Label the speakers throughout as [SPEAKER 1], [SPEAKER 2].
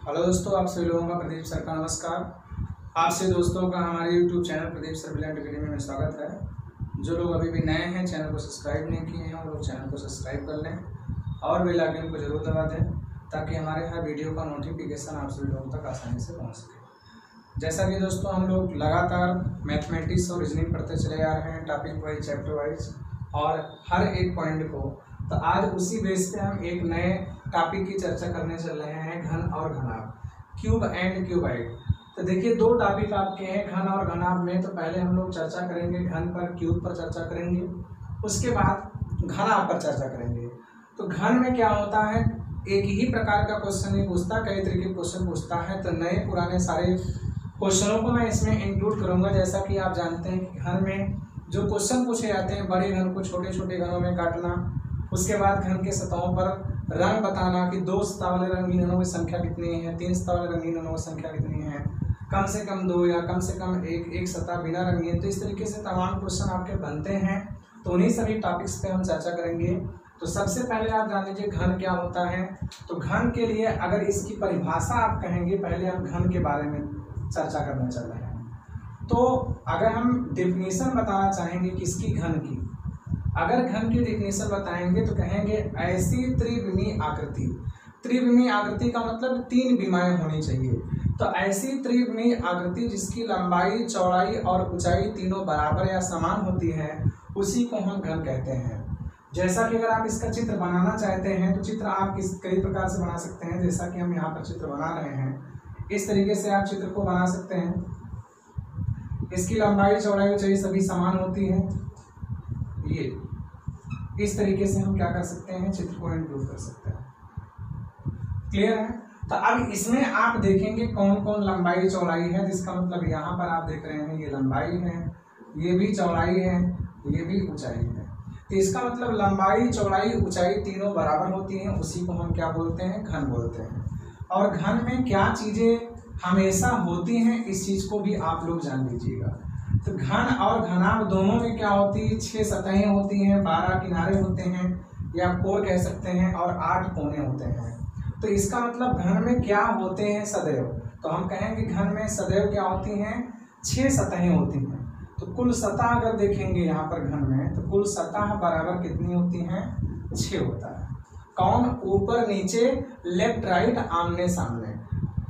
[SPEAKER 1] Hello दोस्तों, आप सभी लोगों का प्रदीप सर का नमस्कार। आपसे दोस्तों का हमारे YouTube channel Pradeep sir bland academy में स्वागत है। जो लोग अभी भी नए हैं, चैनल को सब्सक्राइब नहीं किए हैं, वो चैनल को सब्सक्राइब कर लें और बेल आइकन को ज़रूर दबा दें, ताकि हमारे हर वीडियो का नोटिफिकेशन आप सभी लोगों तक आसानी से पहुँच सके। जैसा कि दोस्तों, हम लोग लगातार मैथमेटिक्स और रीजनिंग पढ़ते चले आ रहे हैं टॉपिक वाइज चैप्टर वाइज और हर एक पॉइंट को। तो आज उसी बेस पे हम एक नए टॉपिक की चर्चा करने चल रहे हैं घन और घनाभ क्यूब एंड क्यूबाइड तो देखिए, दो टॉपिक आपके हैं, घन और घनाभ में तो पहले हम लोग चर्चा करेंगे घन पर क्यूब पर चर्चा करेंगे। उसके बाद घनाभ पर चर्चा करेंगे। तो घन में क्या होता है? एक ही प्रकार का क्वेश्चन नहीं पूछता, कई तरीके क्वेश्चन पूछता है तो नए पुराने सारे क्वेश्चनों को मैं इसमें इंक्लूड करूँगा। जैसा कि आप जानते हैं कि घन में जो क्वेश्चन पूछे जाते हैं, बड़े घन को छोटे छोटे घनों में काटना, उसके बाद घन के सतहों पर रंग बताना कि दो सतह वाले रंगीन अणुओं की संख्या कितनी है, तीन सतह वाले रंगीन अणुओं की संख्या कितनी है? कम से कम दो या कम से कम एक एक सतह बिना रंगीन। तो इस तरीके से तमाम क्वेश्चन आपके बनते हैं। तो उन्हीं सभी टॉपिक्स पे हम चर्चा करेंगे। तो सबसे पहले आप जान लीजिए घन क्या होता है। तो घन के लिए अगर इसकी परिभाषा आप कहेंगे, पहले हम घन के बारे में चर्चा करना चल रहे हैं। तो अगर हम डिफिनीशन बताना चाहेंगे किसकी घन की अगर घन की डिफिनेशन बताएँगे तो कहेंगे ऐसी त्रिविमी आकृति। त्रिविमी आकृति का मतलब तीन बीमाएँ होनी चाहिए। तो ऐसी त्रिविमी आकृति जिसकी लंबाई, चौड़ाई और ऊंचाई तीनों बराबर या समान होती है, उसी को हम घन कहते हैं। जैसा कि अगर आप इसका चित्र बनाना चाहते हैं तो चित्र आप किस कई प्रकार से बना सकते हैं, जैसा कि हम यहाँ पर चित्र बना रहे हैं। इस तरीके से आप चित्र को बना सकते हैं। इसकी लंबाई, चौड़ाई, ऊंचाई सभी समान होती है। ये इस तरीके से हम क्या कर सकते हैं, चित्र को इंक्लूड कर सकते हैं। क्लियर है? तो अब इसमें आप देखेंगे कौन कौन लंबाई चौड़ाई है, जिसका मतलब यहाँ पर आप देख रहे हैं ये लंबाई है, ये भी चौड़ाई है, ये भी ऊंचाई है। तो इसका मतलब लंबाई, चौड़ाई, ऊंचाई तीनों बराबर होती हैं, उसी को हम क्या बोलते हैं? घन बोलते हैं। और घन में क्या चीज़ें हमेशा होती हैं, इस चीज़ को भी आप लोग जान लीजिएगा। तो घन और घनाभ दोनों में क्या होती है? छह सतहें होती हैं, बारह किनारे होते हैं, या कोर कह सकते हैं, और आठ कोने होते हैं। तो इसका मतलब घन में क्या होते हैं? सदैव। तो हम कहेंगे घन में सदैव क्या होती हैं? छह सतहें होती हैं। तो कुल सतह अगर देखेंगे यहाँ पर घन में तो कुल सतह बराबर कितनी होती हैं? छह होता है। कौन? ऊपर, नीचे, लेफ़्ट, राइट, आमने, सामने।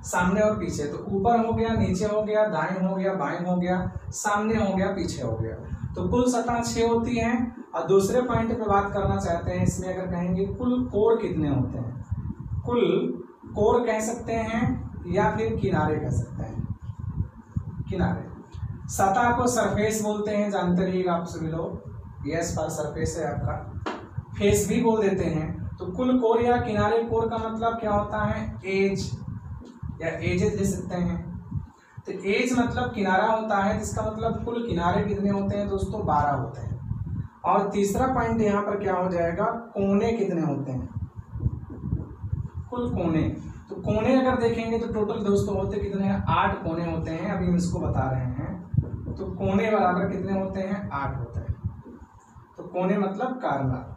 [SPEAKER 1] सामने और पीछे तो ऊपर हो गया, नीचे हो गया, दाएँ हो गया, बाएँ हो गया, सामने हो गया, पीछे हो गया। तो कुल सतह छह होती है, और दूसरे पॉइंट पे बात करना चाहते हैं, इसमें अगर कहेंगे कुल कोर कितने होते हैं? कुल कोर कह सकते हैं, या फिर किनारे कह सकते हैं? किनारे। सतह को सरफेस बोलते हैं, जानते रहिएगा आप सभी लोग। यस पर सरफेस है आपका। फेस भी बोल देते हैं। तो कुल कोर या किनारे, कोर का मतलब क्या होता है? एज या एजेस ले सकते हैं। तो एज मतलब किनारा होता है, जिसका मतलब कुल किनारे कितने होते हैं दोस्तों? बारह होते हैं। और तीसरा पॉइंट यहाँ पर क्या हो जाएगा? कोने कितने होते हैं? कुल कोने। तो कोने अगर देखेंगे तो टोटल दोस्तों होते कितने हैं? आठ कोने होते हैं। अभी हम इसको बता रहे हैं। तो कोने बराबर कितने होते हैं? आठ होते हैं। तो कोने मतलब कारला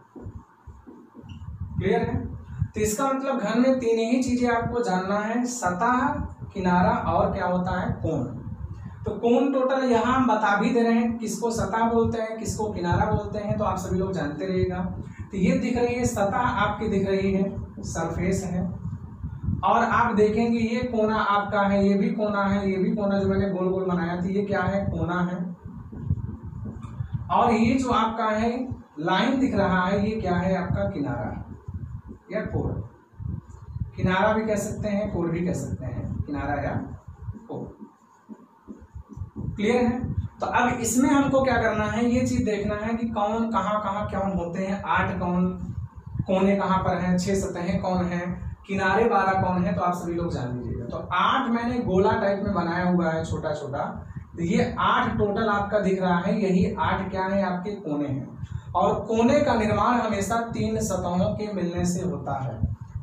[SPEAKER 1] क्लियर है? तो इसका मतलब घन में तीन ही चीज़ें आपको जानना है, सतह, किनारा और क्या होता है, कोण। तो कोण टोटल यहाँ हम बता भी दे रहे हैं, किसको सतह बोलते हैं, किसको किनारा बोलते हैं तो आप सभी लोग जानते रहिएगा। तो ये दिख रही है, सतह आपकी दिख रही है सरफेस है। और आप देखेंगे ये कोना आपका है, ये भी कोना है, ये भी कोना जो मैंने गोल गोल बनाया था, ये क्या है, कोना है। और ये जो आपका है लाइन दिख रहा है, ये क्या है, आपका किनारा है। या कोर? किनारा भी कह सकते हैं, कोर भी कह सकते हैं। किनारा या कोर। क्लियर है? तो अब इसमें हमको क्या करना है? ये चीज़ देखना है कि कौन कहाँ कहाँ कौन होते हैं। आठ कौन, कोने कहाँ पर हैं? छह सतहें कौन है? किनारे बारह कौन है? तो आप सभी लोग जान लीजिएगा। तो आठ मैंने गोला टाइप में बनाया हुआ है छोटा छोटा तो ये आठ टोटल आपका दिख रहा है, यही आठ क्या है? आपके कोने हैं। और कोने का निर्माण हमेशा तीन सतहों के मिलने से होता है।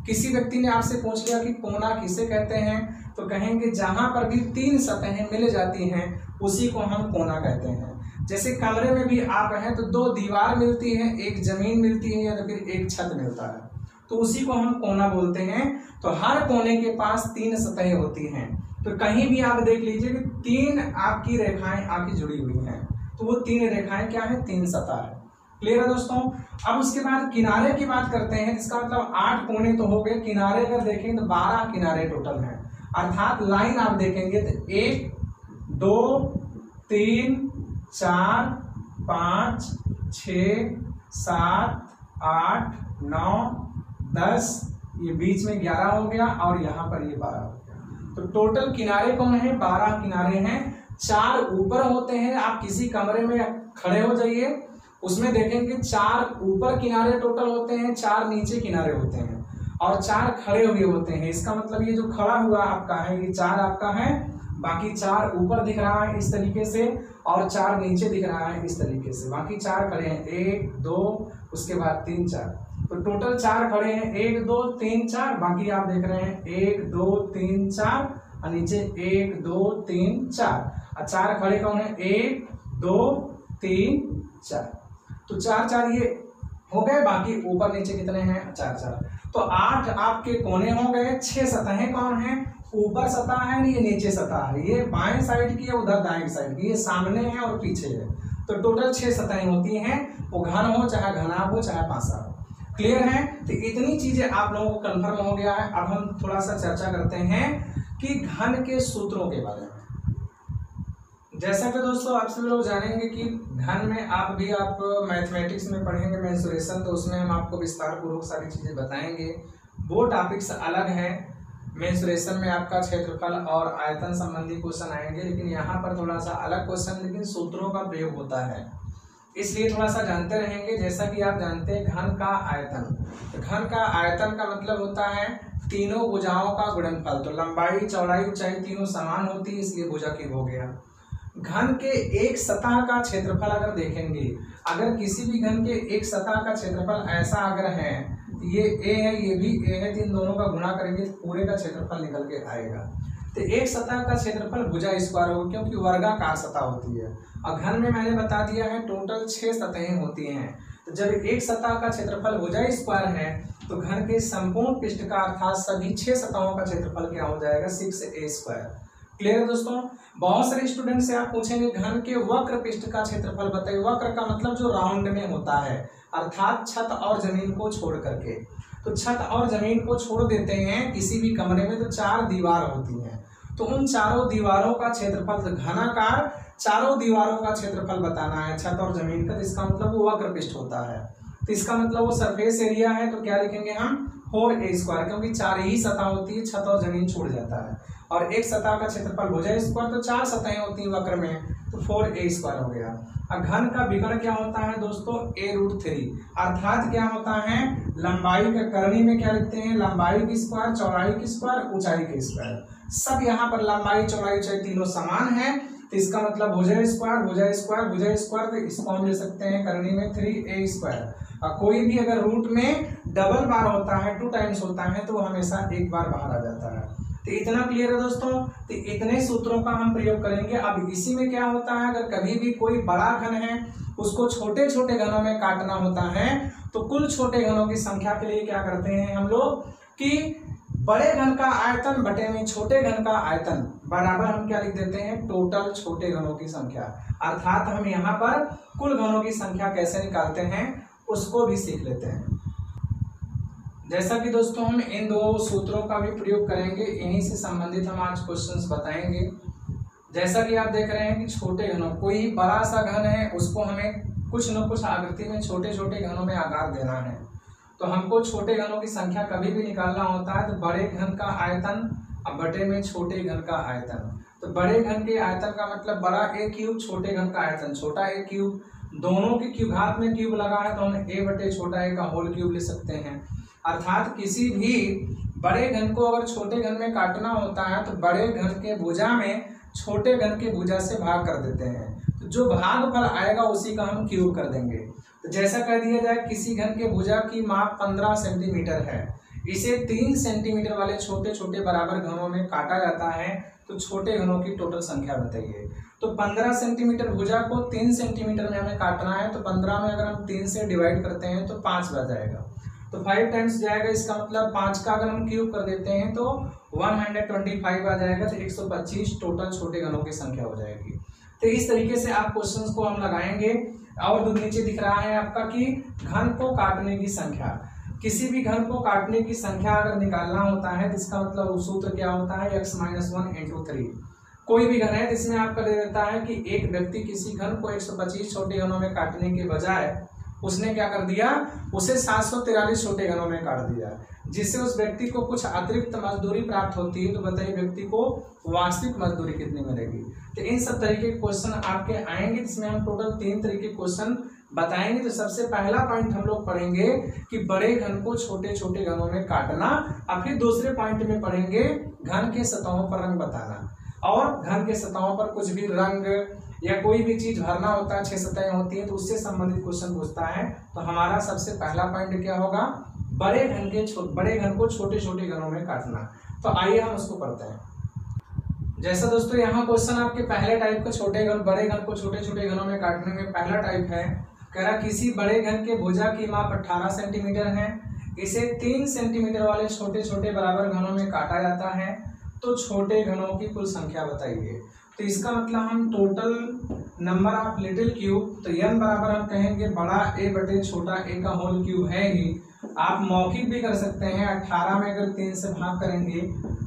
[SPEAKER 1] किसी व्यक्ति ने आपसे पूछ लिया कि कोना किसे कहते हैं तो कहेंगे जहाँ पर भी तीन सतहें मिल जाती हैं, उसी को हम कोना कहते हैं। जैसे कमरे में भी आप हैं तो दो दीवार मिलती है, एक ज़मीन मिलती है या तो फिर एक छत मिलता है। तो उसी को हम कोना बोलते हैं। तो हर कोने के पास तीन सतहें होती हैं। तो कहीं भी आप देख लीजिए कि तीन आपकी रेखाएँ आपकी जुड़ी हुई हैं। तो वो तीन रेखाएँ क्या है? तीन सतह है। क्लियर है दोस्तों? अब उसके बाद किनारे की बात करते हैं, जिसका मतलब आठ कोने तो हो गए। किनारे अगर देखेंगे तो बारह किनारे टोटल हैं। अर्थात लाइन आप देखेंगे तो एक, दो, तीन, चार, पाँच, छ, सात, आठ, नौ, दस, ये बीच में ग्यारह हो गया और यहाँ पर ये बारह हो गया। तो टोटल किनारे कौन है? बारह किनारे हैं। चार ऊपर होते हैं। आप किसी कमरे में खड़े हो जाइए। उसमें देखेंगे चार ऊपर किनारे टोटल होते हैं, चार नीचे किनारे होते हैं और चार खड़े हुए होते हैं। इसका मतलब ये जो खड़ा हुआ आपका है, ये चार आपका है, बाकी चार ऊपर दिख रहा है इस तरीके से और चार नीचे दिख रहा है इस तरीके से। बाकी चार खड़े हैं, एक, दो, उसके बाद तीन, चार। तो टोटल चार खड़े हैं, एक, दो, तीन, चार। बाकी आप देख रहे हैं, एक, दो, तीन, चार और नीचे एक, दो, तीन, चार। और चार खड़े कौन है? एक, दो, तीन, चार। तो चार चार ये हो गए, बाकी ऊपर नीचे कितने हैं? चार चार। तो आठ आपके कोने हो गए, छह सतहें कौन है? ऊपर सतह है, ये नीचे सतह है। ये बाएँ साइड की है, उधर दाएँ साइड की। ये सामने है और पीछे है। तो टोटल छह सतहें होती हैं। वो घन हो, चाहे घना हो, चाहे पासा हो। क्लियर है? तो इतनी चीज़ें आप लोगों को कन्फर्म हो गया है। अब हम थोड़ा सा चर्चा करते हैं कि घन के सूत्रों के बारे में। जैसा कि दोस्तों आप सभी लोग जानेंगे कि घन में आप भी आप मैथमेटिक्स में पढ़ेंगे मेंसुरेशन तो उसमें हम आपको विस्तार पूर्वक सारी चीज़ें बताएँगे। वो टॉपिक्स अलग है। मेंसुरेशन में आपका क्षेत्रफल और आयतन संबंधी क्वेश्चन आएँगे, लेकिन यहाँ पर थोड़ा सा अलग क्वेश्चन लेकिन सूत्रों का प्रयोग होता है। इसलिए थोड़ा सा जानते रहेंगे, जैसा कि आप जानते हैं घन का आयतन। तो घन का आयतन का मतलब होता है तीनों भुजाओं का गुणनफल। तो लंबाई, चौड़ाई, ऊंचाई तीनों समान होती है, इसलिए भुजा की हो गया। घन के एक सतह का क्षेत्रफल अगर देखेंगे, अगर किसी भी घन के एक सतह का क्षेत्रफल ऐसा अगर है ये ए है, ये भी ए है तो इन दोनों का गुणा करेंगे तो पूरे का क्षेत्रफल निकल के आएगा। तो एक सतह का क्षेत्रफल भुजा स्क्वायर होगा, क्योंकि वर्गाकार सतह होती है। और घन में मैंने बता दिया है टोटल छह सतहें होती हैं। तो जब एक सतह का क्षेत्रफल भुजा स्क्वायर है तो घन के संपूर्ण पृष्ठ का अर्थात सभी छह सतहों का क्षेत्रफल क्या हो जाएगा? सिक्स ए स्क्वायर क्लियर दोस्तों? बहुत सारे स्टूडेंट से आप पूछेंगे घन के वक्र पृष्ठ का क्षेत्रफल बताइए। वक्र का मतलब जो राउंड में होता है, अर्थात छत और ज़मीन को छोड़ करके। तो छत और ज़मीन को छोड़ देते हैं, किसी भी कमरे में तो चार दीवार होती हैं। तो उन चारों दीवारों का क्षेत्रफल तो घनाकार, चारों दीवारों का क्षेत्रफल बताना है छत और ज़मीन का इसका मतलब वो वक्र पृष्ठ होता है। तो इसका मतलब वो सरफेस एरिया है तो क्या लिखेंगे हम? फोर ए स्क्वायर क्योंकि चार ही सतह होती है, छत और ज़मीन छोड़ जाता है। और एक सतह का क्षेत्रफल हो जाए स्क्वायर तो चार सतहें होती हैं वक्र में तो फोर ए स्क्वायर हो गया। अब घन का विकर्ण क्या होता है दोस्तों? ए रूट थ्री अर्थात क्या होता है? लंबाई का करनी में क्या लिखते हैं? लंबाई की स्क्वायर चौड़ाई की स्क्वायर ऊंचाई की स्क्वायर सब यहाँ पर लंबाई, चौड़ाई, ऊंचाई तीनों समान है तो इसका मतलब भुजा स्क्वायर भुजा स्क्वायर भुजा स्क्वायर तो इसको हम ले सकते हैं करनी में थ्री ए स्क्वायर और कोई भी अगर रूट में डबल बार होता है टू टाइम्स होता है तो हमेशा एक बार बाहर आ जाता है। तो इतना क्लियर है दोस्तों? तो इतने सूत्रों का हम प्रयोग करेंगे। अब इसी में क्या होता है? अगर कभी भी कोई बड़ा घन है, उसको छोटे छोटे घनों में काटना होता है तो कुल छोटे घनों की संख्या के लिए क्या करते हैं हम लोग? कि बड़े घन का आयतन बटे में छोटे घन का आयतन बराबर हम क्या लिख देते हैं? टोटल छोटे घनों की संख्या। अर्थात हम यहाँ पर कुल घनों की संख्या कैसे निकालते हैं, उसको भी सीख लेते हैं। जैसा कि दोस्तों हम इन दो सूत्रों का भी प्रयोग करेंगे, इन्हीं से संबंधित हम आज क्वेश्चंस बताएँगे। जैसा कि आप देख रहे हैं कि छोटे घनों, कोई बड़ा सा घन है, उसको हमें कुछ न कुछ आकृति में छोटे छोटे घनों में आकार देना है। तो हमको छोटे घनों की संख्या कभी भी निकालना होता है तो बड़े घन का आयतन अब बटे में छोटे घन का आयतन। तो बड़े घन के आयतन का मतलब बड़ा ए क्यूब छोटे घन का आयतन, छोटा ए क्यूब दोनों के क्यूब, हाथ में क्यूब लगा है तो हम ए बटे छोटा ए का होल क्यूब ले सकते हैं। अर्थात किसी भी बड़े घन को अगर छोटे घन में काटना होता है तो बड़े घन के भुजा में छोटे घन के भुजा से भाग कर देते हैं। तो जो भाग फल आएगा, उसी का हम क्यूब कर देंगे। तो जैसा कर दिया जाए, किसी घन के भुजा की माप पंद्रह सेंटीमीटर है। इसे तीन सेंटीमीटर वाले छोटे छोटे बराबर घनों में काटा जाता है तो छोटे घनों की टोटल संख्या बताइए। तो पंद्रह सेंटीमीटर भुजा को तीन सेंटीमीटर में हमें काटना है तो पंद्रह में अगर हम तीन से डिवाइड करते हैं तो पाँच बच जाएगा। तो फाइव टाइम्स जाएगा, इसका मतलब पाँच का अगर हम क्यूब कर देते हैं तो वन हंड्रेड ट्वेंटी फाइव आ जाएगा तो एक सौ पच्चीस टोटल छोटे घनों की संख्या हो जाएगी। तो इस तरीके से आप क्वेश्चन को हम लगाएँगे, और जो नीचे दिख रहा है आपका कि घन को काटने की संख्या। किसी भी घन को काटने की संख्या अगर निकालना होता है तो इसका मतलब सूत्र क्या होता है x minus one into three कोई भी घन है जिसमें आपका दे देता है कि एक व्यक्ति किसी घन को 125 छोटे घनों में काटने के बजाय उसने क्या कर दिया? उसे सात छोटे घनों में काट दिया। जिससे उस व्यक्ति को कुछ अतिरिक्त मजदूरी प्राप्त होती है तो बताइए व्यक्ति को वास्तविक मजदूरी कितनी मिलेगी? तो इन सब तरीके के क्वेश्चन आपके आएँगे, जिसमें हम टोटल तीन तरीके क्वेश्चन बताएँगे। तो सबसे पहला पॉइंट हम लोग पढ़ेंगे कि बड़े घन को छोटे छोटे घनों में काटना, और फिर दूसरे पॉइंट में पढ़ेंगे घन के सतहों पर रंग बताना। और घन के सतहों पर कुछ भी रंग या कोई भी चीज़ भरना होता है, छह सतहें होती है तो उससे संबंधित क्वेश्चन पूछता है। तो हमारा सबसे पहला पॉइंट क्या होगा? बड़े घन के बड़े घन को छोटे छोटे घनों में काटना। तो आइए हम उसको पढ़ते हैं। जैसा दोस्तों, यहाँ क्वेश्चन आपके पहले टाइप का छोटे घन बड़े घन को छोटे छोटे घनों में काटने में पहला टाइप है। कह रहा, किसी बड़े घन के भुजा की माप 18 सेंटीमीटर है। इसे तीन सेंटीमीटर वाले छोटे छोटे बराबर घनों में काटा जाता है। तो छोटे घनों की कुल संख्या बताइए। तो इसका मतलब हम total number of little cube तो एन बराबर हम कहेंगे बड़ा ए बटे छोटा ए का होल क्यूब है ही। आप मौखिक भी कर सकते हैं, अट्ठारह में अगर तीन से भाग करेंगे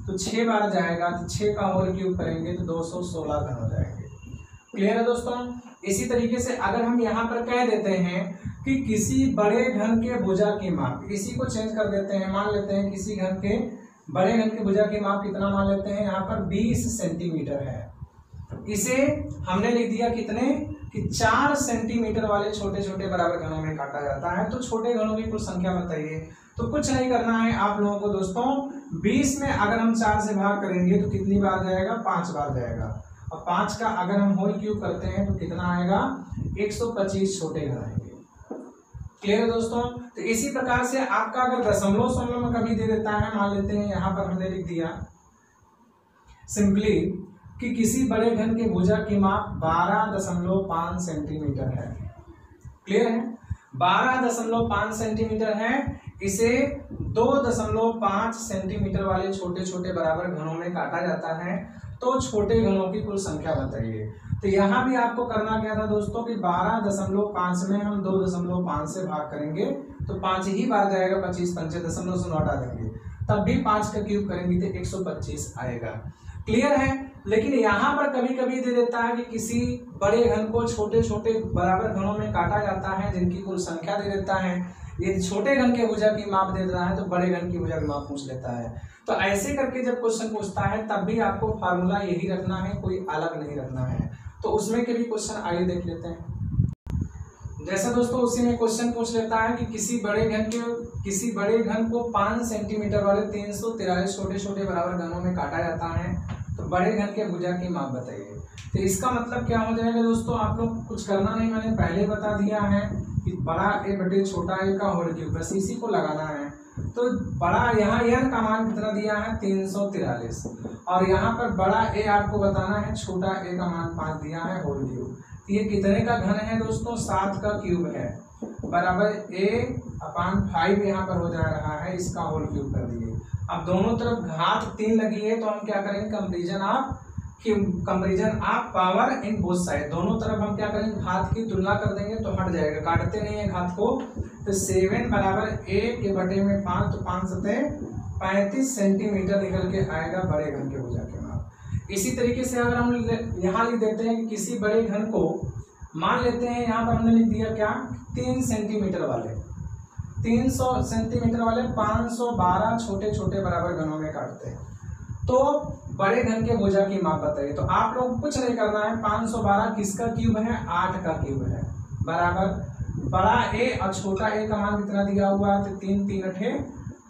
[SPEAKER 1] तो छह बार जाएगा तो छह का होल क्यूब करेंगे तो दो सौ सोलह घन हो जाएँगे। क्लियर है दोस्तों? इसी तरीके से अगर हम यहाँ पर कह देते हैं कि किसी बड़े घन के भुजा की माप इसी को चेंज कर देते हैं, मान लेते हैं किसी घन के बड़े घन के भुजा की माप कितना मान लेते हैं? यहाँ पर 20 सेंटीमीटर है। इसे हमने लिख दिया कितने? कि चार सेंटीमीटर वाले छोटे छोटे बराबर घनों में काटा जाता है। तो छोटे घनों की कुल संख्या बताइए। तो कुछ नहीं करना है आप लोगों को दोस्तों। 20 में अगर हम चार से भाग करेंगे तो कितनी बार जाएगा? पाँच बार जाएगा। और पाँच का अगर हम होल क्यूब करते हैं तो कितना आएगा? 125 छोटे घन आएँगे। क्लियर है दोस्तों? तो इसी प्रकार से आपका अगर दशमलव समलव में कभी दे देता है, मान लेते हैं यहाँ पर हमने लिख दिया सिंपली कि किसी बड़े घन के भुजा की माप बारह दशमलव पाँच सेंटीमीटर है। क्लियर है? बारह दशमलव पाँच सेंटीमीटर है, इसे दो दशमलव पाँच सेंटीमीटर वाले छोटे छोटे बराबर घनों में काटा जाता है। तो छोटे घनों की कुल संख्या बताइए। तो यहाँ भी आपको करना क्या था दोस्तों कि बारह दशमलव पाँच में हम दो दशमलव पाँच से भाग करेंगे तो पाँच ही बार जाएगा, पच्चीस पंचे दशमलव से नौ देंगे तब भी पाँच का क्यूब करेंगे तो एक सौ पच्चीस आएगा। क्लियर है? लेकिन यहाँ पर कभी कभी दे देता है कि किसी बड़े घन को छोटे छोटे बराबर घनों में काटा जाता है, जिनकी कुल संख्या दे देता है। ये छोटे घन के भुजा की माप दे देता है तो बड़े घन की भुजा की माप पूछ लेता है। तो ऐसे करके जब क्वेश्चन पूछता है, तब भी आपको फार्मूला यही रखना है, कोई अलग नहीं रखना है। तो उसमें के भी क्वेश्चन आइए देख लेते हैं। जैसे दोस्तों, उसी में क्वेश्चन पूछ लेता है कि किसी बड़े घन के, किसी बड़े घन को पाँच सेंटीमीटर वाले तीन सौ तिरालीस छोटे छोटे बराबर घनों में काटा जाता है तो बड़े घन के भुजा की माप बताइए। तो इसका मतलब क्या हो जाएगा दोस्तों? आप लोग कुछ करना नहीं, मैंने पहले बता दिया है कि बड़ा ए बटे छोटा ए का होल क्यूब बस इसी को लगाना है। तो बड़ा यहाँ एन का मान कितना दिया है? तीन सौ तिरालीस। और यहाँ पर बड़ा ए आपको बताना है, छोटा ए का मान पाँच दिया है, होल क्यूब। ये कितने का घन है दोस्तों? सात का क्यूब है। बराबर ए अपान फाइव यहाँ पर हो जा रहा है, इसका होल क्यूब कर दिए। अब दोनों तरफ़ घात तीन लगी है तो हम क्या करेंगे? Comparison of comparison of power in both side. दोनों तरफ़ हम क्या करेंगे? घात की तुलना कर देंगे तो हट जाएगा, काटते नहीं है घात को। तो सेवन बराबर ए के बटे में पाँच तो पाँच सतह पैंतीस सेंटीमीटर निकल के आएगा बड़े घन के भुजा के इसी तरीके से अगर हम यहाँ लिख देते हैं कि किसी बड़े घन को मान लेते हैं, यहाँ पर हमने लिख दिया क्या? तीन सेंटीमीटर वाले। तीन सौ सेंटीमीटर वाले पाँच सौ बारह छोटे छोटे बराबर घनों में काटते हैं। तो बड़े घन के भुजा की माप बताइए। तो आप लोग कुछ नहीं करना है, पाँच सौ बारह किसका क्यूब है? आठ का क्यूब है। बराबर बड़ा ए और छोटा ए का मान कितना दिया हुआ है? तो तीन तीन अठे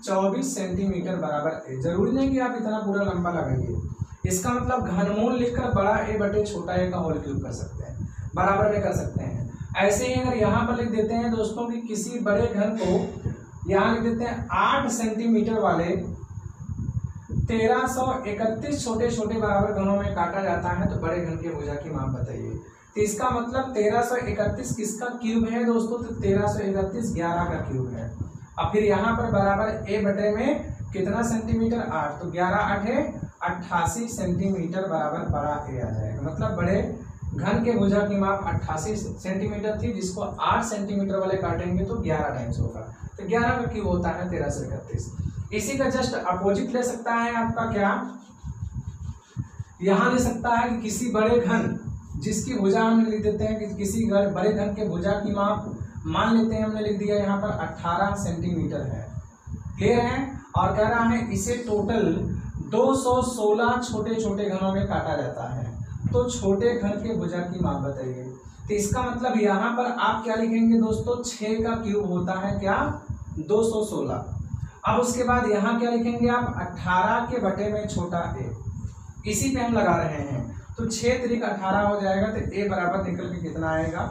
[SPEAKER 1] चौबीस सेंटीमीटर बराबर ए ज़रूरी नहीं कि आप इतना पूरा लंबा लगाइए। इसका मतलब घनमूल लिखकर बड़ा ए बटे छोटा ए का होल क्यूब कर सकते हैं। बराबर में कर सकते हैं। ऐसे ही अगर यहाँ पर लिख देते हैं दोस्तों कि किसी बड़े घन को यहाँ लिख देते हैं आठ सेंटीमीटर वाले तेरह सौ इकतीस छोटे छोटे बराबर घनों में काटा जाता है तो बड़े घन के भुजा की माप बताइए। तो इसका मतलब तेरह सौ इकतीस किसका क्यूब है दोस्तों? तो तेरह सौ इकतीस ग्यारह का क्यूब है। और फिर यहाँ पर बराबर ए बटे में कितना सेंटीमीटर? आठ। तो ग्यारह आठ है, अट्ठासी सेंटीमीटर बराबर बड़ा ए आ जाएगा। मतलब बड़े घन के भुजा की माप अट्ठासी सेंटीमीटर थी, जिसको आठ सेंटीमीटर वाले काटेंगे तो ग्यारह टाइम्स होगा। तो ग्यारह का क्यूब होता है तेरह से इकतीस। इसी का जस्ट अपोजिट ले सकता है आपका क्या? यहाँ ले सकता है कि किसी बड़े घन जिसकी भुजा हम लिख देते हैं कि किसी घर, बड़े घन के भुजा की माप मान लेते हैं हमने लिख दिया यहाँ पर 18 सेंटीमीटर है। क्लियर है? और कह रहा है इसे टोटल 216 छोटे छोटे घनों में काटा जाता है। तो छोटे घन के भुजा की माप बताइए। तो इसका मतलब यहाँ पर आप क्या लिखेंगे दोस्तों? छ का क्यूब होता है क्या? 216 अब उसके बाद यहाँ क्या लिखेंगे आप? 18 के बटे में छोटा ए इसी पे हम लगा रहे हैं। तो छह तरीक अठारह हो जाएगा तो ए बराबर निकल के कितना आएगा?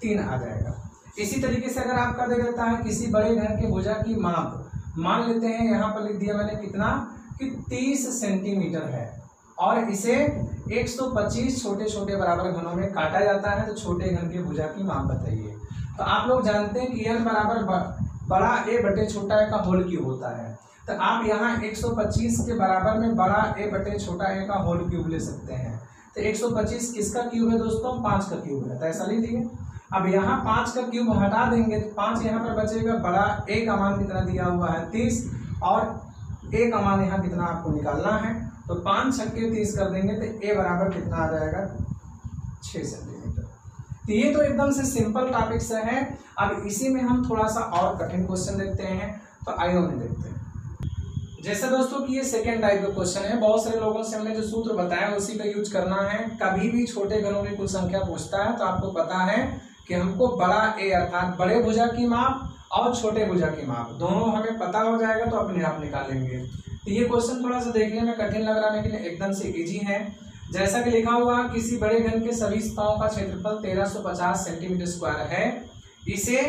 [SPEAKER 1] तीन आ जाएगा। इसी तरीके से अगर आपका दे देता है, किसी बड़े घर के भुजा की माप, मान लेते हैं यहाँ पर लिख दिया मैंने कितना? कि 30 सेंटीमीटर है। और इसे 125 छोटे छोटे बराबर घनों में काटा जाता है तो छोटे घन के भुजा की माप बताइए। तो आप लोग जानते हैं कि एन बराबर बड़ा ए बटे छोटा ए का होल क्यूब होता है। तो आप यहाँ 125 के बराबर में बड़ा ए बटे छोटा ए का होल क्यूब ले सकते हैं। तो 125 किसका क्यूब है दोस्तों? पाँच का क्यूब है तो ऐसा लिख लीजिए अब यहाँ पाँच का क्यूब हटा देंगे तो पाँच यहाँ पर बचेगा, बड़ा ए का मान कितना दिया हुआ है? तीस, और ए का मान यहाँ कितना आपको निकालना है? तो पाँच छक्के तीस कर देंगे तो ए बराबर कितना आ जाएगा? छह सेंटीमीटर तो ये तो एकदम से सिंपल टॉपिक से है। अब इसी में हम थोड़ा सा और कठिन क्वेश्चन देखते हैं तो आयो में देखते हैं। जैसे दोस्तों कि ये सेकेंड टाइप का क्वेश्चन है। बहुत सारे लोगों से हमने जो सूत्र बताया, उसी का यूज़ करना है। कभी भी छोटे घनों की कुल संख्या पूछता है तो आपको पता है कि हमको बड़ा ए अर्थात बड़े भुजा की माप और छोटे भुजा की माप। दोनों हमें पता हो जाएगा तो अपने आप निकालेंगे। तो ये क्वेश्चन थोड़ा सा देखने में कठिन लग रहा है, लेकिन एकदम से इजी है। जैसा कि लिखा हुआ, किसी बड़े घन के सभी सतहों का क्षेत्रफल 1350 सेंटीमीटर स्क्वायर है। इसे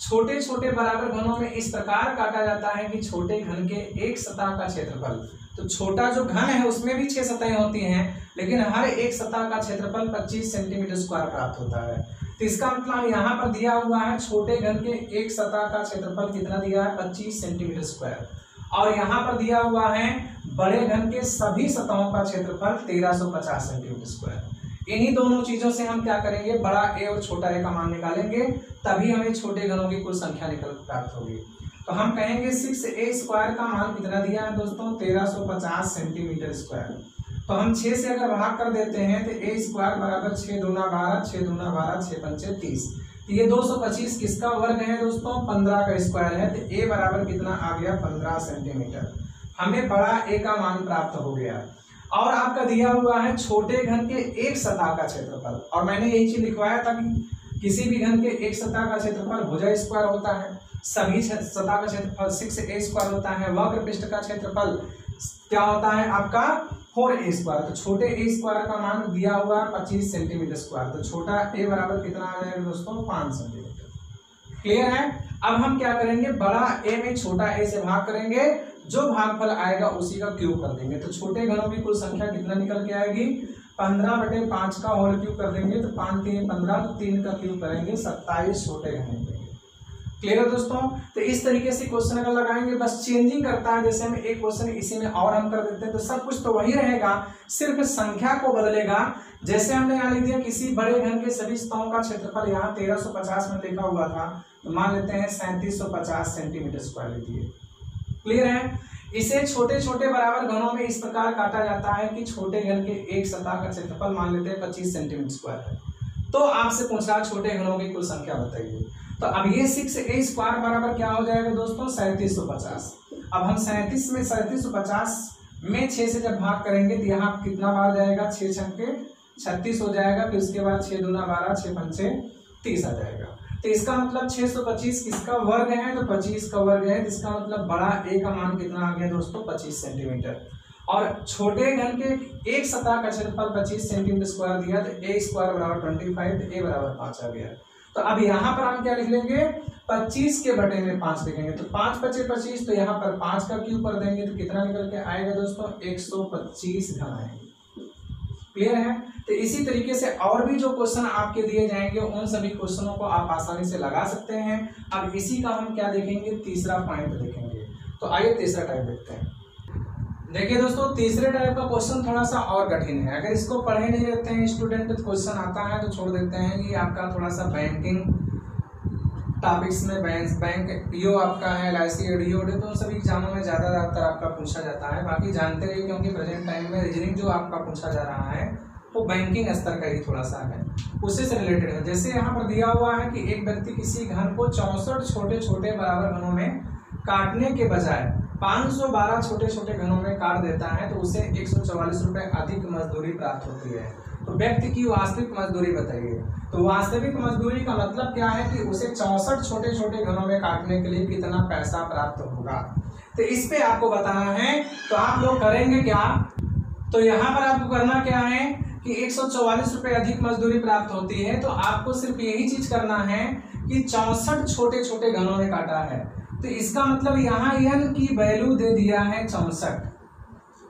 [SPEAKER 1] छोटे छोटे बराबर घनों में इस प्रकार काटा जाता है कि छोटे घन के एक सतह का क्षेत्रफल। तो छोटा जो घन है, उसमें भी छह सतहें होती हैं, लेकिन हर एक सतह का क्षेत्रफल 25 सेंटीमीटर स्क्वायर प्राप्त होता है। तो इसका मतलब यहाँ पर दिया हुआ है, छोटे घन के एक सतह का क्षेत्रफल कितना दिया है? पच्चीस सेंटीमीटर स्क्वायर और यहाँ पर दिया हुआ है, बड़े घन के सभी सतहों का क्षेत्रफल तेरह सौ पचास सेंटीमीटर स्क्वायर इन्हीं दोनों चीज़ों से हम क्या करेंगे? बड़ा ए और छोटा ए का मान निकालेंगे, तभी हमें छोटे घनों की कुल संख्या निकल प्राप्त होगी। तो हम कहेंगे सिक्स ए स्क्वायर का मान कितना दिया है दोस्तों? तेरह सौ पचास सेंटीमीटर स्क्वायर तो हम छह से अगर भाग कर देते हैं तो ए स्क्वायर बराबर छह दूना बारह, छह दूना बारह, छह पंचे तीस। तो ये 225 किसका वर्ग है दोस्तों? 15 का स्क्वायर है तो ए बराबर कितना आ गया? 15 सेंटीमीटर हमें बड़ा ए का मान प्राप्त हो गया। और आपका दिया हुआ है छोटे घन के एक सतह का क्षेत्रफल। और मैंने यही चीज़ लिखवाया था कि किसी भी घन के एक सतह का क्षेत्रफल भुजा स्क्वायर होता है, सभी सतह का क्षेत्रफल सिक्स ए स्क्वायर होता है, वक्र पृष्ठ का क्षेत्रफल क्या होता है? आपका फोर ए स्क्वायर तो छोटे ए स्क्वायर का मान दिया हुआ है पच्चीस सेंटीमीटर स्क्वायर तो छोटा ए बराबर कितना आ जाएगा दोस्तों? पाँच सेंटीमीटर क्लियर है? अब हम क्या करेंगे? बड़ा ए में छोटा ए से भाग करेंगे। जो भागफल आएगा उसी का क्यूब कर देंगे। तो छोटे घनों की कुल संख्या कितना निकल के आएगी? पंद्रह बटे पाँच का होल क्यूब कर देंगे तो पाँच तीन पंद्रह तो तीन का क्यूब करेंगे, सत्ताईस छोटे घने क्लियर है दोस्तों? तो इस तरीके से क्वेश्चन अगर लगाएँगे, बस चेंजिंग करता है, जैसे हम एक क्वेश्चन इसी में और हम कर देते हैं तो सब कुछ तो वही रहेगा, सिर्फ़ संख्या को बदलेगा। जैसे हमने यहाँ लिख दिया, किसी बड़े घन के सभी स्तों का क्षेत्रफल यहाँ तेरह सौ पचास में लिखा हुआ था तो मान लेते हैं सैंतीस सौ पचास सेंटीमीटर स्क्वायर लिखिए। क्लियर है? इसे छोटे छोटे बराबर घनों में इस प्रकार काटा जाता है कि छोटे घन के एक सतह का क्षेत्रफल मान लेते हैं पच्चीस सेंटीमीटर स्क्वायर है। तो आपसे पूछ पूछा छोटे घनों की कुल संख्या बताइए। तो अब ये सिक्स ए स्क्वायर बराबर क्या हो जाएगा दोस्तों? सैंतीस सौ पचास। अब हम सैंतीस में सैंतीस सौ पचास में छह से जब भाग करेंगे तो यहाँ कितना बार जाएगा? छह छक्के छत्तीस हो जाएगा, फिर उसके बाद छह दूना बारह, छह पंचे तीस आ जाएगा। तो इसका मतलब छह सौ पच्चीस किसका वर्ग है? तो पच्चीस का वर्ग है इसका मतलब बड़ा ए का मान कितना आ गया दोस्तों? पच्चीस सेंटीमीटर। और छोटे घन के एक सतह का क्षेत्रफल पच्चीस सेंटीमीटर स्क्वायर दिया तो ए स्क्वायर बराबर ट्वेंटी फाइव तो ए बराबर पाँच आ गया। तो अब यहाँ पर हम क्या लिख लेंगे पच्चीस के बटे में पाँच लिखेंगे। तो पाँच पचे पच्चीस तो यहाँ पर पाँच का क्यूब कर देंगे तो कितना निकल के आएगा दोस्तों? एक सौ पच्चीस घन आएँगे। क्लियर है? तो इसी तरीके से और भी जो क्वेश्चन आपके दिए जाएँगे, उन सभी क्वेश्चनों को आप आसानी से लगा सकते हैं। अब इसी का हम क्या देखेंगे? तीसरा पॉइंट देखेंगे। तो आइए तीसरा टाइप देखते हैं। देखिए दोस्तों, तीसरे टाइप का क्वेश्चन थोड़ा सा और कठिन है। अगर इसको पढ़े नहीं रहते हैं स्टूडेंट क्वेश्चन आता है तो छोड़ देते हैं कि आपका थोड़ा सा बैंकिंग टॉपिक्स में बैंक बैंक पीओ आपका है एल आई सी एडीओ तो सभी एग्जामों में ज़्यादा ज़्यादातर आपका पूछा जाता है। बाकी जानते रहिए, क्योंकि प्रेजेंट टाइम में रीजनिंग जो आपका पूछा जा रहा है, वो बैंकिंग स्तर का ही थोड़ा सा है। उससे से रिलेटेड है। जैसे यहाँ पर दिया हुआ है कि एक व्यक्ति किसी घन को चौंसठ छोटे छोटे बराबर घनों में काटने के बजाय 512 छोटे छोटे घनों में काट देता है तो उसे एक सौ अधिक मजदूरी प्राप्त होती है। तो व्यक्ति की वास्तविक मजदूरी बताइए। तो वास्तविक मजदूरी का मतलब क्या है कि उसे चौसठ छोटे छोटे घनों में काटने के लिए कितना पैसा प्राप्त होगा? तो इस पे आपको बताना है। तो आप लोग करेंगे क्या? तो यहाँ पर आपको करना क्या है कि एक रुपए अधिक मजदूरी प्राप्त होती है। तो आपको सिर्फ़ यही चीज़ करना है कि चौसठ छोटे छोटे घनों में काटा है। तो इसका मतलब यहाँ एन की वैल्यू दे दिया है चौसठ।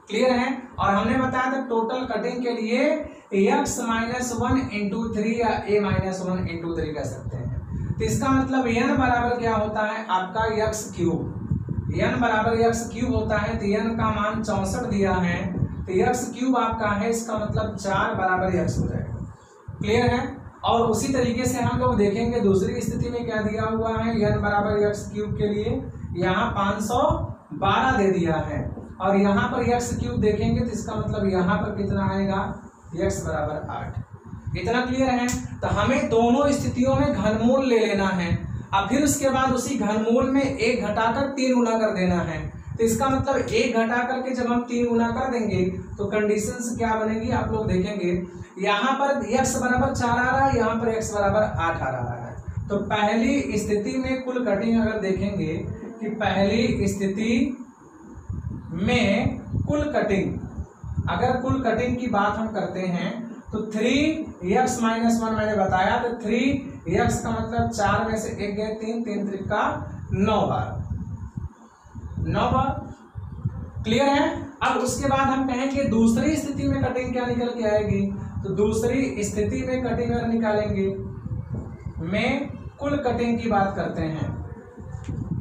[SPEAKER 1] क्लियर है? और हमने बताया था टोटल कटिंग के लिए x minus one into three या A minus one into three कह सकते हैं। तो इसका मतलब एन बराबर क्या होता है? आपका यक्स क्यूब एन बराबर यक्स क्यूब होता है तो एन का मान चौसठ दिया है। तो यक्स क्यूब आपका है, इसका मतलब चार बराबर यक्स हो जाएगा। क्लियर है? और उसी तरीके से हम लोग देखेंगे दूसरी स्थिति में क्या दिया हुआ है? एन बराबर यक्स क्यूब के लिए यहाँ पाँच सौ बारह दे दिया है। और यहाँ पर यक्स क्यूब देखेंगे तो इसका मतलब यहाँ पर कितना आएगा? यक्स बराबर आठ। इतना क्लियर है? तो हमें दोनों स्थितियों में घनमूल ले लेना है। अब फिर उसके बाद उसी घनमूल में एक घटाकर तीन गुना कर देना है। तो इसका मतलब एक घटा करके जब हम तीन गुना कर देंगे तो कंडीशन क्या बनेगी आप लोग देखेंगे। यहाँ पर x बराबर चार आ रहा है, यहाँ पर x बराबर आठ आ रहा है। तो पहली स्थिति में कुल कटिंग अगर देखेंगे, कि पहली स्थिति में कुल कटिंग अगर कुल कटिंग की बात हम करते हैं तो थ्री एक्स माइनस वन मैंने बताया तो थ्री एक्स का मतलब चार में से एक गए तीन तीन त्रिका नौ बार। नौ बार। क्लियर है? अब उसके बाद हम कहेंगे दूसरी स्थिति में कटिंग क्या निकल के आएगी? तो दूसरी स्थिति में कटिंग अगर निकालेंगे। में कुल कटिंग की बात करते हैं।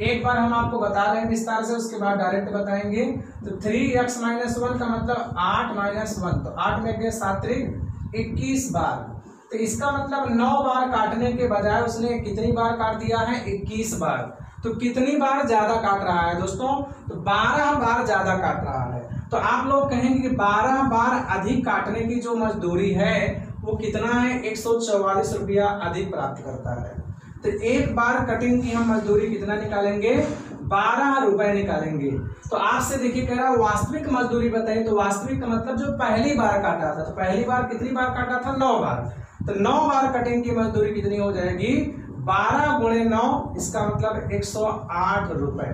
[SPEAKER 1] एक बार हम आपको बता रहे हैं विस्तार से, उसके बाद डायरेक्ट बताएँगे। तो थ्री एक्स माइनस वन का मतलब आठ माइनस वन तो आठ में गए सात्रिक इक्कीस बार। तो इसका मतलब नौ बार काटने के बजाय उसने कितनी बार काट दिया है? इक्कीस बार। तो कितनी बार ज़्यादा काट रहा है दोस्तों? तो बारह बार ज़्यादा काट रहा है। तो आप लोग कहेंगे कि बारह बार अधिक काटने की जो मजदूरी है, वो कितना है? एक सौ चौवालीस रुपया अधिक प्राप्त करता है। तो एक बार कटिंग की हम मजदूरी कितना निकालेंगे? बारह रुपए निकालेंगे। तो आपसे देखिए, कह रहा वास्तविक मजदूरी बताइए तो वास्तविक का मतलब जो पहली बार काटा था तो पहली बार कितनी बार काटा था? नौ बार। तो नौ बार कटिंग की मजदूरी कितनी हो जाएगी? बारह गुणे नौ, इसका मतलब एक सौ आठ रुपए।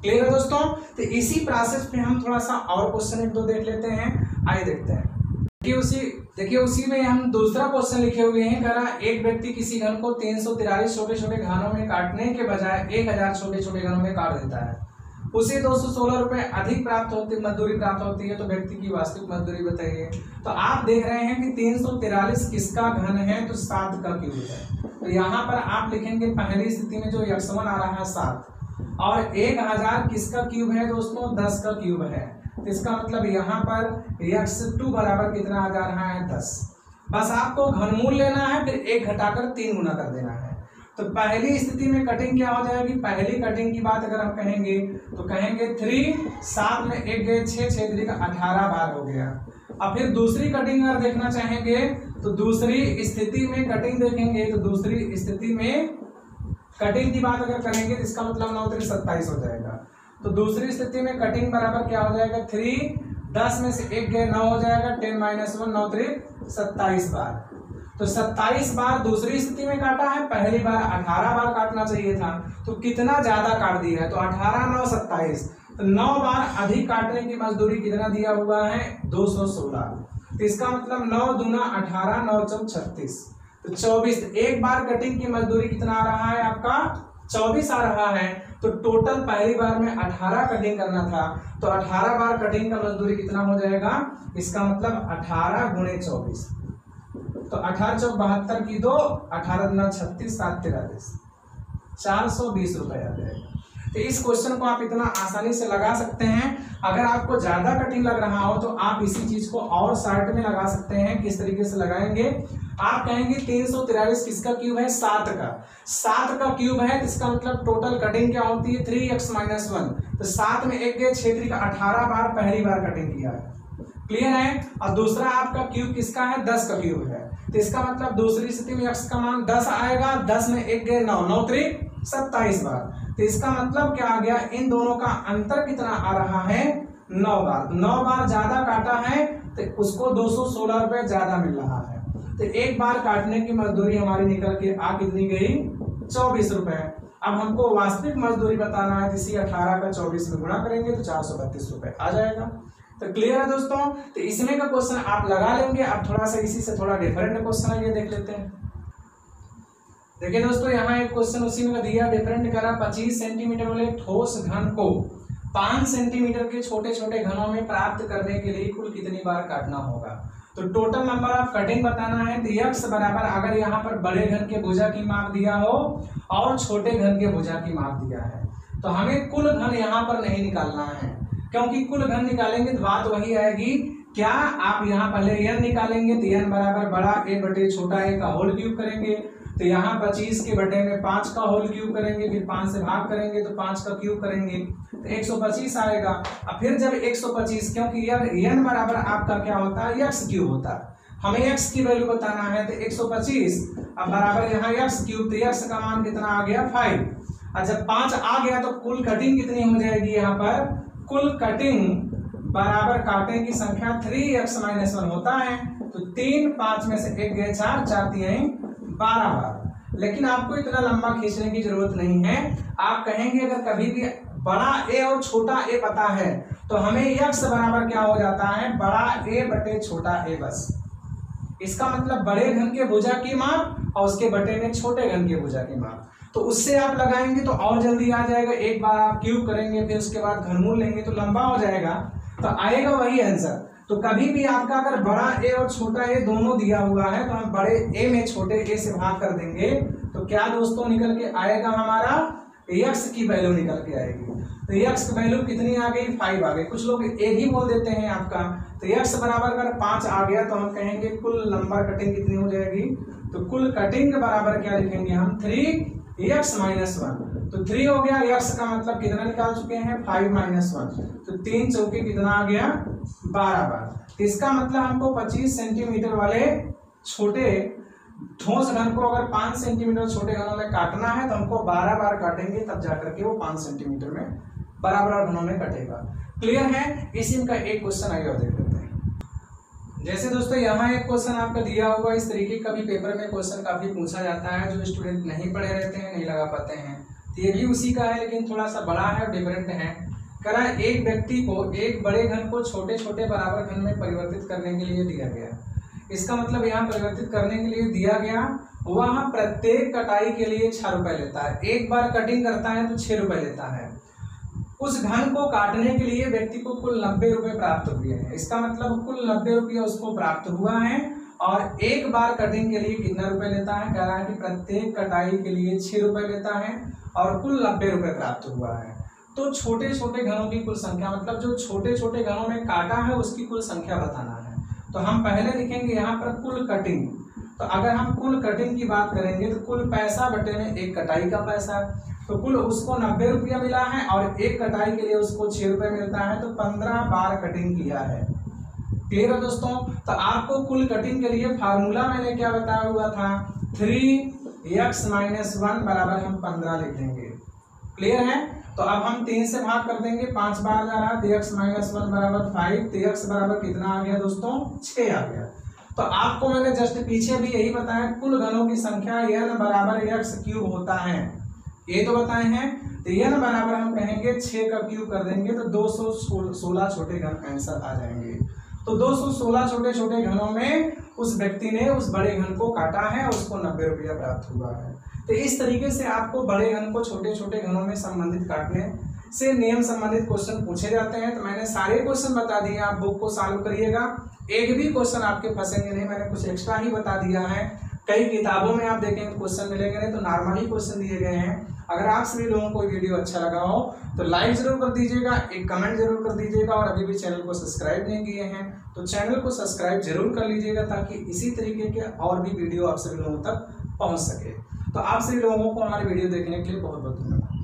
[SPEAKER 1] क्लियर है दोस्तों? तो इसी प्रोसेस पे हम थोड़ा सा और क्वेश्चन एक दो देख लेते हैं। आइए देखते हैं। देखिए उसी देखिए, उसी में हम दूसरा क्वेश्चन लिखे हुए हैं, कह रहा, एक व्यक्ति किसी घन को तीन सौ तिरालीस छोटे छोटे घनों में काटने के बजाय एक हज़ार छोटे छोटे घनों में काट देता है। उसे दो सौ सोलह रुपए अधिक प्राप्त होती, मजदूरी प्राप्त होती है तो व्यक्ति की वास्तविक मजदूरी बताइए। तो आप देख रहे हैं कि तीन सौ तिरालीस किसका घन है तो सात का क्यूब है। तो यहाँ पर आप लिखेंगे, पहली स्थिति में जो यक्षवन आ रहा है सात। और एक हज़ार किसका क्यूब है दोस्तों? दस का क्यूब है। तो इसका मतलब यहाँ पर यक्स टू बराबर कितना आ जा रहा है दस। बस आपको घनमूल लेना है, फिर एक घटाकर तीन गुना कर देना है। तो पहली स्थिति में कटिंग क्या हो जाएगी? पहली कटिंग की बात अगर हम कहेंगे तो कहेंगे थ्री सात में एक गए, छह छह का अठारह बार हो गया। अब फिर दूसरी कटिंग अगर देखना चाहेंगे तो दूसरी स्थिति में कटिंग देखेंगे तो दूसरी स्थिति में कटिंग की बात अगर करेंगे तो इसका मतलब नौ, तीन, सत्ताईस हो जाएगा। तो दूसरी स्थिति में कटिंग बराबर क्या हो जाएगा? थ्री दस में से एक गए नौ हो जाएगा टेन माइनस वन नौ थ्री सत्ताईस बार। तो 27 बार दूसरी स्थिति में काटा है, पहली बार 18 बार काटना चाहिए था तो कितना ज़्यादा काट दिया है? तो 18 नौ, सत्ताईस। तो नौ बार अधिक काटने की मजदूरी कितना दिया हुआ है? 216 तो इसका मतलब नौ दूना अठारह, नौ चौ छत्तीस। तो चौबीस, एक बार कटिंग की मजदूरी कितना आ रहा है आपका? चौबीस आ रहा है तो टोटल पहली बार में अठारह कटिंग करना था तो अठारह बार कटिंग का मजदूरी कितना हो जाएगा? इसका मतलब अठारह गुणे चौबीस। तो अठारह चौक बहत्तर की दो, अठारह दिन छत्तीस, सात तिरालीस। चार सौ बीस रुपए आ जाएगा। तो इस क्वेश्चन को आप इतना आसानी से लगा सकते हैं। अगर आपको ज़्यादा कठिन लग रहा हो तो आप इसी चीज़ को और साइड में लगा सकते हैं, किस तरीके से लगाएँगे? आप कहेंगे तीन सौ तिरालीस किसका क्यूब है? सात का। सात का क्यूब है इसका मतलब टोटल कटिंग क्या होती है? Three x minus one. तो सात में एक गए, छह का अठारह बार पहली बार कटिंग किया है। क्लियर है? और दूसरा आपका क्यूब किसका है? दस का क्यूब है। तो इसका मतलब दूसरी स्थिति में एक्स का मान दस आएगा, दस में एक गए, नौ। नौ त्रि सत्ताईस बार। तो इसका मतलब क्या आ गया? इन दोनों का अंतर कितना आ रहा है? नौ बार। नौ बार ज़्यादा काटा है तो उसको दो सौ सोलह रुपए ज़्यादा मिल रहा है। तो एक बार काटने की मजदूरी हमारी निकल के आ कितनी गई? चौबीस रुपए। अब हमको वास्तविक मजदूरी बताना है इसी अठारह का चौबीस में गुणा करेंगे तो चार सौ बत्तीस रुपए आ जाएगा। तो क्लियर है दोस्तों? तो इसमें का क्वेश्चन आप लगा लेंगे। अब थोड़ा सा इसी से थोड़ा डिफरेंट क्वेश्चन है ये देख लेते हैं। देखिए दोस्तों, यहाँ एक क्वेश्चन उसी में दिया डिफरेंट करा, पच्चीस सेंटीमीटर वाले ठोस घन को पाँच सेंटीमीटर के छोटे छोटे घनों में प्राप्त करने के लिए कुल कितनी बार काटना होगा? तो टोटल नंबर ऑफ़ कटिंग बताना है तो यक्स बराबर अगर यहाँ पर बड़े घन के भुजा की माप दिया हो, और छोटे घन के भुजा की माप दिया है। तो हमें कुल घन यहाँ पर नहीं निकालना है, क्योंकि कुल घन निकालेंगे तो बात वही आएगी, क्या आप यहाँ पहले एन निकालेंगे तो एन बराबर बड़ा ए बटे छोटा ए का होल क्यूब करेंगे तो यहाँ पच्चीस के बटे में पाँच का होल क्यूब करेंगे, फिर पाँच से भाग करेंगे तो पाँच का क्यूब करेंगे। तो एक सौ पच्चीस आएगा। अब फिर जब एक सौ पच्चीस, क्योंकि एन बराबर आपका क्या होता है? एक्स क्यूब होता है। हमें एक्स की वैल्यू बताना है तो एक सौ पच्चीस, अब बराबर यहाँ एक्स क्यूब तो एक्स का मान कितना आ गया? फाइव और जब पाँच आ गया तो कुल कटिंग कितनी हो जाएगी यहाँ पर? कुल कटिंग बराबर काटे की संख्या थ्री एक्स माइनस वन होता है। तो तीन पाँच में से एक गए चार चार तीन बारह बार। लेकिन आपको इतना लंबा खींचने की ज़रूरत नहीं है। आप कहेंगे, अगर कभी भी बड़ा ए और छोटा ए पता है तो हमें यक्स बराबर क्या हो जाता है? बड़ा ए बटे छोटा ए बस। इसका मतलब बड़े घन के भुजा की माप और उसके बटे में छोटे घन के भुजा की माप। तो उससे आप लगाएँगे तो और जल्दी आ जाएगा। एक बार आप क्यूब करेंगे, फिर उसके बाद घनमूल लेंगे तो लंबा हो जाएगा। तो आएगा वही आंसर तो कभी भी आपका अगर बड़ा ए और छोटा ए दोनों दिया हुआ है तो हम बड़े ए में छोटे ए से भाग कर देंगे। तो क्या दोस्तों निकल के आएगा हमारा? यक्स की वैल्यू निकल के आएगी। तो यक्स की वैल्यू कितनी आ गई? फाइव आ गई। कुछ लोग ए ही बोल देते हैं आपका। तो यक्स बराबर अगर पाँच आ गया तो हम कहेंगे कुल नंबर कटिंग कितनी हो जाएगी? तो कुल कटिंग बराबर क्या लिखेंगे हम? थ्री एक्स माइनस वन तो थ्री हो गया एक्स का मतलब कितना निकाल चुके हैं? फाइव माइनस वन तो तीन चौके कितना आ गया? बारह बार. इसका मतलब हमको पच्चीस सेंटीमीटर वाले छोटे ठोस घन को अगर पाँच सेंटीमीटर छोटे घनों में काटना है तो हमको बारह बार काटेंगे, तब जाकर के वो पाँच सेंटीमीटर में बराबर घनों में कटेगा. क्लियर है? इसी का एक क्वेश्चन आइए और देख लेते हैं. जैसे दोस्तों, यहाँ एक क्वेश्चन आपका दिया हुआ इस तरीके का भी पेपर में क्वेश्चन काफ़ी पूछा जाता है, जो स्टूडेंट नहीं पढ़े रहते हैं, नहीं लगा पाते हैं. ये भी उसी का है, लेकिन थोड़ा सा बड़ा है और डिफरेंट है। करा एक व्यक्ति को एक बड़े घन को छोटे छोटे बराबर घन में परिवर्तित करने के लिए दिया गया। इसका मतलब यहाँ परिवर्तित करने के लिए दिया गया, वह प्रत्येक कटाई के लिए छह रुपए लेता है। एक बार कटिंग करता है तो छह रुपए लेता है। उस घन को काटने के लिए व्यक्ति को कुल नब्बे रुपए प्राप्त हुए हैं। इसका मतलब कुल नब्बे रुपये उसको प्राप्त हुआ है और एक बार कटिंग के लिए कितना रुपए लेता है? कह रहा है कि प्रत्येक कटाई के लिए छह रुपए लेता है। और कुल नब्बे रुपए प्राप्त हुआ है। तो छोटे छोटे घनों की कुल संख्या मतलब जो छोटे छोटे घनों में काटा है, उसकी कुल संख्या बताना है। तो हम पहले लिखेंगे यहाँ पर कुल कटिंग। तो अगर हम कुल कटिंग की बात करेंगे तो कुल पैसा बटे में एक कटाई का पैसा तो कुल उसको नब्बे रुपया मिला है और एक कटाई के लिए उसको छह रुपए मिलता है तो पंद्रह बार कटिंग किया है। क्लियर है दोस्तों? तो आपको कुल कटिंग के लिए फार्मूला मैंने क्या बताया हुआ था? थ्री एक्स माइनस वन बराबर हम पंद्रह लिखेंगे क्लियर है? तो अब हम तीन से भाग कर देंगे। पाँच बार जा रहा है एक्स माइनस वन बराबर फाइव एक्स बराबर कितना आ गया दोस्तों? छह आ गया। तो आपको मैंने जस्ट पीछे भी यही बताया, कुल घनों की संख्या एन बराबर एक्स क्यूब होता है। ये तो बताए हैं। तो ये बराबर हम कहेंगे छह का क्यूब कर देंगे तो दो सौ सोलह छोटे घन आंसर आ जाएँगे। तो दो सौ सोलह छोटे छोटे घनों में उस व्यक्ति ने उस बड़े घन को काटा है उसको नब्बे रुपया प्राप्त हुआ है। तो इस तरीके से आपको बड़े घन को छोटे छोटे घनों में संबंधित काटने से नियम संबंधित क्वेश्चन पूछे जाते हैं। तो मैंने सारे क्वेश्चन बता दिए, आप बुक को सॉल्व करिएगा। एक भी क्वेश्चन आपके फंसेंगे नहीं, मैंने कुछ एक्स्ट्रा ही बता दिया है। कई किताबों में आप देखेंगे क्वेश्चन मिलेंगे नहीं तो नॉर्मल ही क्वेश्चन दिए गए हैं। अगर आप सभी लोगों को वीडियो अच्छा लगा हो तो लाइक ज़रूर कर दीजिएगा, एक कमेंट ज़रूर कर दीजिएगा और अभी भी चैनल को सब्सक्राइब नहीं किए हैं तो चैनल को सब्सक्राइब ज़रूर कर लीजिएगा ताकि इसी तरीके के और भी वीडियो आप सभी लोगों तक पहुँच सके। तो आप सभी लोगों को हमारी वीडियो देखने के लिए बहुत बहुत धन्यवाद।